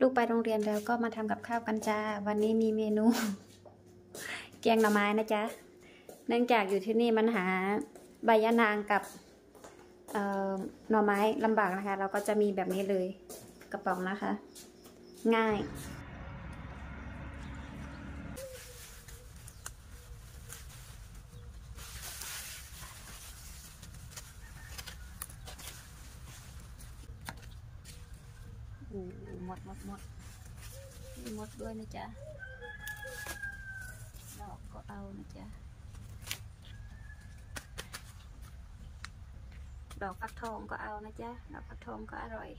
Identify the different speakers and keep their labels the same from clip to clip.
Speaker 1: ลูกไปโรงเรียนแล้วก็มาทำกับข้าวกันจ้า วันนี้มีเมนู แกงหน่อไม้นะจ๊ะ เนื่องจากอยู่ที่นี่มันหาใบยะนางกับเอ่อหน่อไม้ลำบากนะคะ เราก็จะมีแบบนี้เลยกระป๋องนะคะ ง่าย หหมดหมดหมดมีหมดด้วยนะจ๊ะ ดอกก็เอานะจ๊ะ ดอกฟักทองก็เอานะจ๊ะ ดอกฟักทองก็อร่อย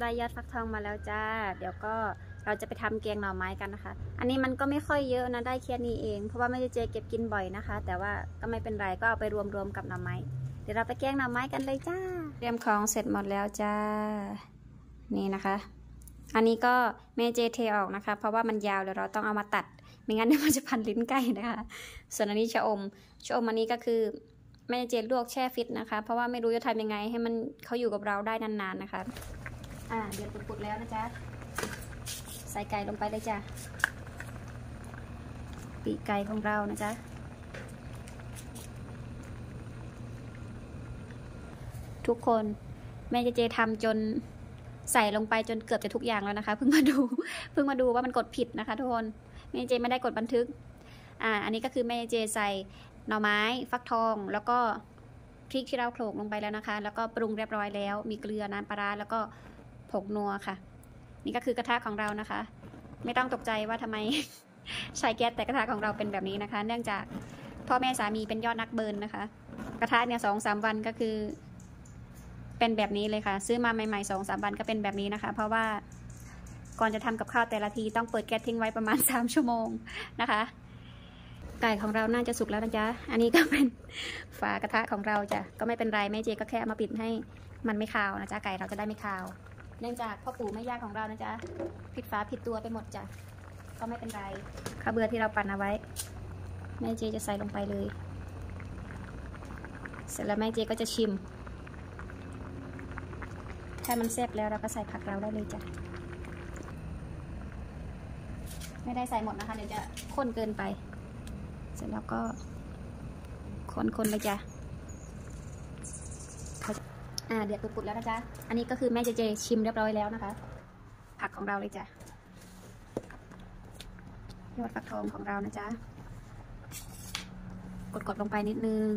Speaker 1: ได้ยอดฟักทองมาแล้วจ้า เดี๋ยวก็เราจะไปทำแกงหน่อไม้กันนะคะ อันนี้มันก็ไม่ค่อยเยอะนะได้แค่นี้เอง เพราะว่าไม่ได้เจเก็บกินบ่อยนะคะ แต่ว่าก็ไม่เป็นไรก็เอาไปรวมๆกับหน่อไม้ เดี๋ยวเราไปแกงหน่อไม้กันเลยจ้า เตรียมของเสร็จหมดแล้วจ้า นี่นะคะ อันนี้ก็แม่เจเทออกนะคะ เพราะว่ามันยาวเดี๋ยวเราต้องเอามาตัด ไม่งั้นมันจะพันลิ้นไก่นะคะ ส่วนอันนี้ชะอม ชะอมอันนี้ก็คือแม่เจลวกแช่ฟิตนะคะ เพราะว่าไม่รู้จะทำยังไงให้มันเขาอยู่กับเราได้นานๆนะคะ อ่าเดือดปุดๆแล้วนะจ๊ะ ใส่ไก่ลงไปเลยจ้ะ ปีกไก่ของเรานะจ๊ะทุกคนแม่เจเจทำจนใส่ลงไปจนเกือบจะทุกอย่างแล้วนะคะ เพิ่งมาดูเพิ่งมาดูว่ามันกดผิดนะคะ ทุกคนแม่เจไม่ได้กดบันทึกอ่าอันนี้ก็คือแม่เจใส่หน่อไม้ฟักทอง แล้วก็พริกที่เราโขลกลงไปแล้วนะคะ แล้วก็ปรุงเรียบร้อยแล้ว มีเกลือน้ำปลาร้าแล้วก็ ผงนัวค่ะ นี่ก็คือกระทะของเรานะคะ ไม่ต้องตกใจว่าทำไมใช้แก๊สแต่กระทะของเราเป็นแบบนี้นะคะ เนื่องจากพ่อแม่สามีเป็นยอดนักเบิร์นนะคะ กระทะเนี่ยสองสามวันก็คือ เป็นแบบนี้เลยค่ะ ซื้อมาใหม่ๆสองสามวันก็เป็นแบบนี้นะคะ เพราะว่าก่อนจะทำกับข้าวแต่ละทีต้องเปิดแก๊สทิ้งไว้ประมาณ3ชั่วโมงนะคะไก่ของเราน่าจะสุกแล้วนะจ๊ะ อันนี้ก็เป็นฝากระทะของเราจ้ะ ก็ไม่เป็นไรแม่เจก็แค่มาปิดให้มันไม่คาวนะจ๊ะ ไก่เราจะได้ไม่คาว เนื่องจากพ่อปู่แม่ย่าของเรานะจ๊ะผิดฝาผิดตัวไปหมดจ้ะก็ไม่เป็นไรข้าวเบือที่เราปั่นเอาไว้ แม่เจจะใส่ลงไปเลย เสร็จแล้วแม่เจก็จะชิม ถ้ามันแซ่บแล้วเราก็ใส่ผักเราได้เลยจ้ะไม่ได้ใส่หมดนะคะเดี๋ยวจะข้นเกินไป เสร็จแล้วก็คนๆเลยจ้ะ อ่าเดือดปุดๆแล้วนะจ๊ะ อันนี้ก็คือแม่เจเจชิมเรียบร้อยแล้วนะคะ ผักของเราเลยจ้ะยอดฟักทองของเรานะจ๊ะ กดๆลงไปนิดนึง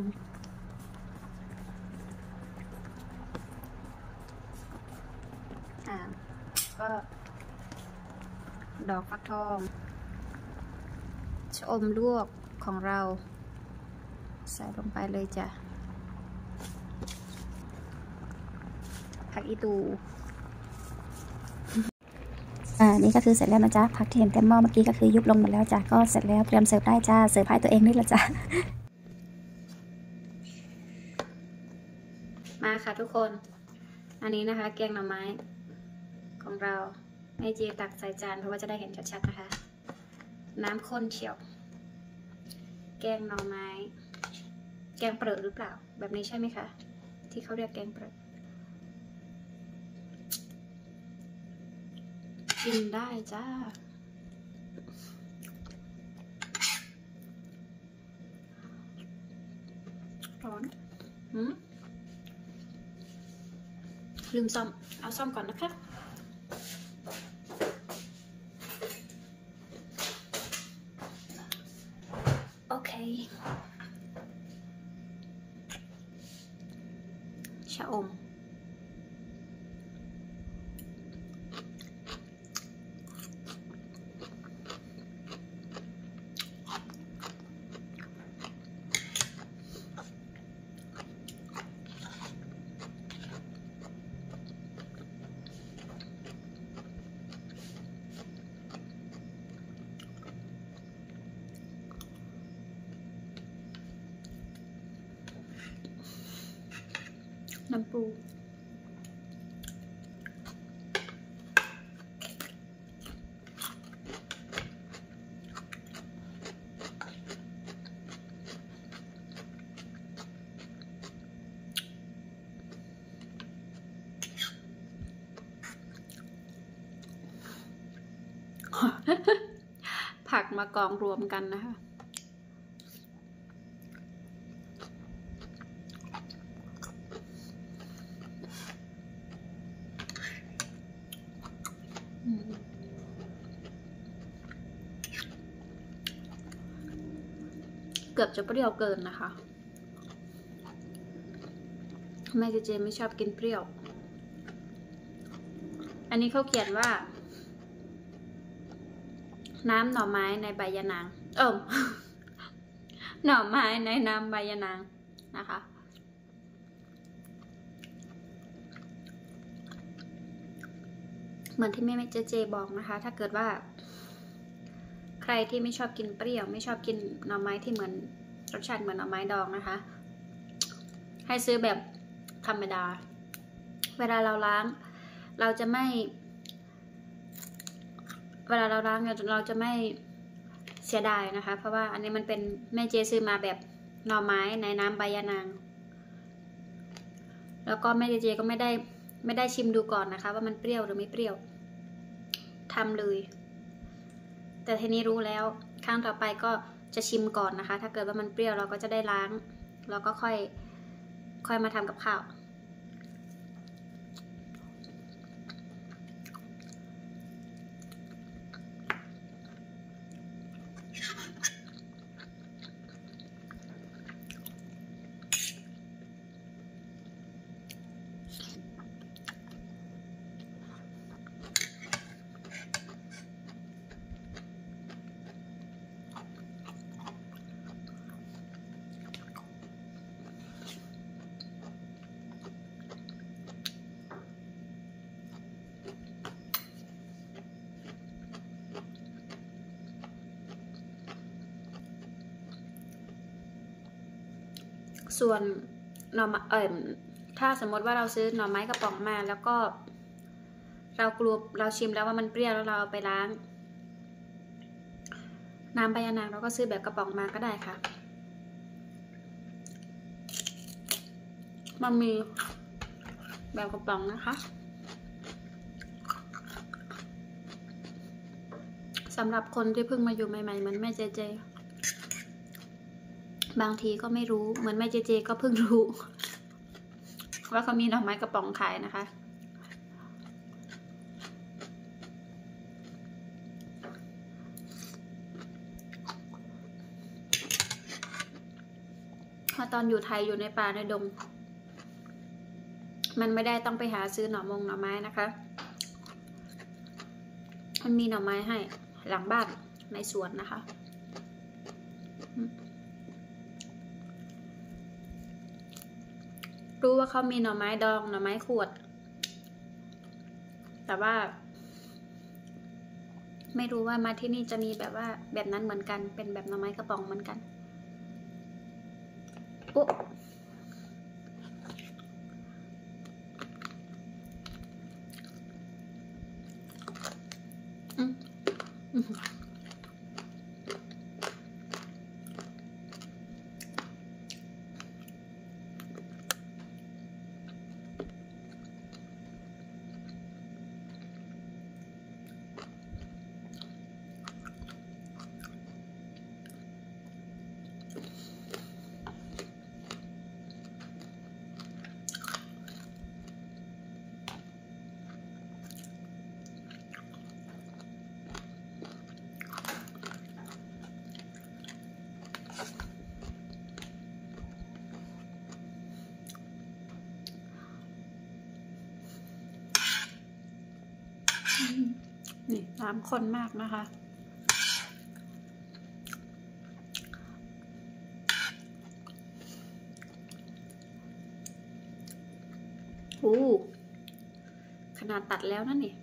Speaker 1: ก็ ดอกฟักทองชอมลวกของเรา ใส่ลงไปเลยจ้ะ ผักอีตูอ่านี่ก็คือเสร็จแล้วนะจ๊ะผักที่เห็นเต็มหม้อเมื่อกี้ก็คือยุบลงหมดแล้วจ้ะก็เสร็จแล้วเตรียมเสิร์ฟได้จ้าเสิร์ฟให้ตัวเองนี่แหละจ้ะมาค่ะทุกคน อันนี้นะคะ แกงหน่อไม้ ของเราให้เจตักใส่จานเพราะว่าจะได้เห็นชัดๆนะคะ น้ำข้นเฉียว แกงหน่อไม้ แกงเปรอะหรือเปล่า แบบนี้ใช่ไหมคะ ที่เขาเรียกแกงเปรอะ กินได้จ้า ร้อนหืมลืมซ่อม เอาซ่อมก่อนนะคะ โอเค ชะอม ถำปู ผักมากองรวมกันนะคะ กือบจะเปรี้ยวเกินนะคะแม่เจเจไม่ชอบกินเปรี้ยว อันนี้เขาเขียนว่า น้ำหน่อไม้ในใบยะนาง เออหน่อไม้ในน้ำใบยะนางนะคะ เหมือนที่แม่เจเจบอกนะคะ ถ้าเกิดว่า รที่ไม่ชอบกินเปรี้ยว ไม่ชอบกินหน่อไม้ที่เหมือนรสชาติเหมือนหน่อไม้ดองนะคะ ให้ซื้อแบบธรรมดา เวลาเราล้าง เราจะไม่ เวลาเราล้างเราจะเราจะไม่เสียดายนะคะ เพราะว่าอันนี้มันเป็นแม่เจซื้อมาแบบหน่อไม้ในน้ำใบยะนาง แล้วก็แม่เจเจก็ไม่ได้ไม่ได้ชิมดูก่อนนะคะ ว่ามันเปรี้ยวหรือไม่เปรี้ยวทำเลย แต่ทีนี้รู้แล้วครั้งต่อไปก็จะชิมก่อนนะคะ ถ้าเกิดว่ามันเปรี้ยวเราก็จะได้ล้าง แล้วก็ค่อยค่อยมาทำกับข้าว ส่วนหน่อไม้เอ่มถ้าสมมติว่าเราซื้อหน่อไม้กระป๋องมา แล้วก็ เรากลัวเราชิมแล้วว่ามันเปรี้ยวแล้วเราเอาไปล้าง น้ำใบยะนางเราก็ซื้อแบบกระป๋องมาก็ได้ค่ะ มันมีแบบกระป๋องนะคะสำหรับคนที่เพิ่งมาอยู่ใหม่ๆเหมือนแม่เจเจ บางทีก็ไม่รู้เหมือนแม่เจเจก็เพิ่งรู้ ว่าเขามีหน่อไม้กระป๋องขายนะคะ พอตอนอยู่ไทยอยู่ในป่าในดง มันไม่ได้ต้องไปหาซื้อหน่อมงหน่อไม้นะคะ มันมีหน่อไม้ให้หลังบ้านในสวนนะคะ รู้ว่าเขามีหน่อไม้ดองหน่อไม้ขวด แต่ว่า ไม่รู้ว่ามาที่นี่จะมีแบบว่าแบบนั้นเหมือนกัน เป็นแบบหน่อไม้กระป๋องเหมือนกันปุ๊อืมอืม นี่น้ำข้นมากนะคะ โอ้ ขนาดตัดแล้วนั่นนี่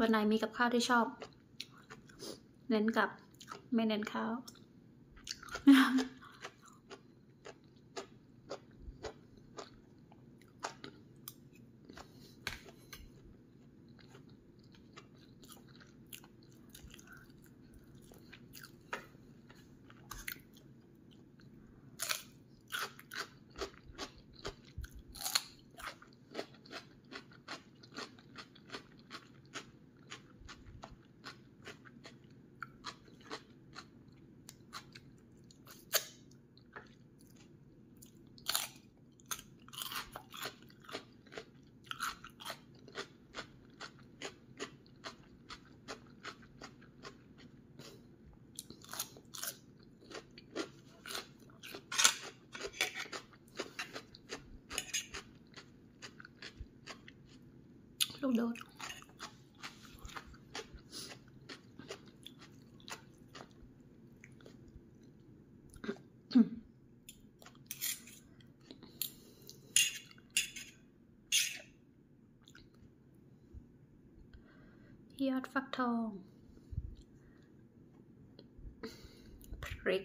Speaker 1: วันไหนมีกับข้าวที่ชอบ เน้นกับไม่เน้นข้าว ลูกโดดยอดฟักทองพริก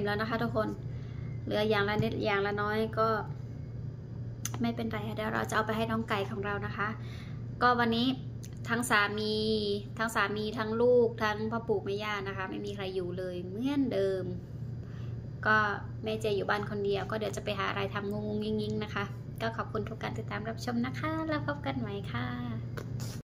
Speaker 1: มแล้วนะคะทุกคน เหลืออย่างละนิดอย่างละน้อยก็ ไม่เป็นไรเดี๋ยวเราจะเอาไปให้น้องไก่ของเรานะคะ ก็วันนี้ทั้งสามีทั้งสามีทั้งลูกทั้งพ่อปู่แม่ย่านะคะ ไม่มีใครอยู่เลยเหมือนเดิม ก็แม่เจอยู่บ้านคนเดียว ก็เดี๋ยวจะไปหาอะไรทำงงๆยิงๆนะคะ ก็ขอบคุณทุกการติดตามรับชมนะคะ แล้วพบกันใหม่ค่ะ